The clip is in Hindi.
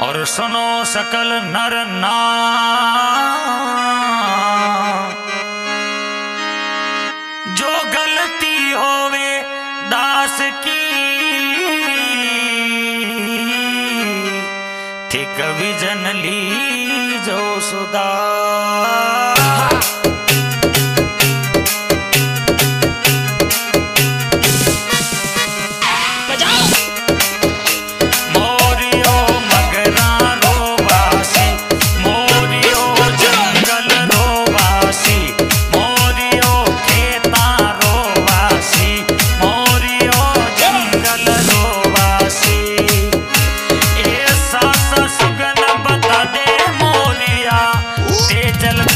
सुनो सकल नर ना जो गलती होवे दास की ठीक विजन ली जो सुधार tell me.